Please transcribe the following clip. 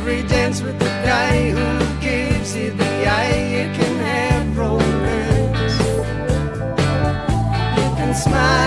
every dance with the guy who gives you the eye. You can have romance. You can smile.